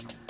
you